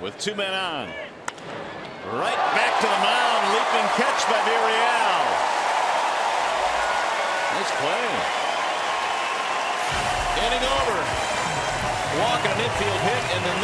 with two men on. Right back to the mound. Leaping catch by Villarreal. Nice play. Inning over. Walk on infield hit and then.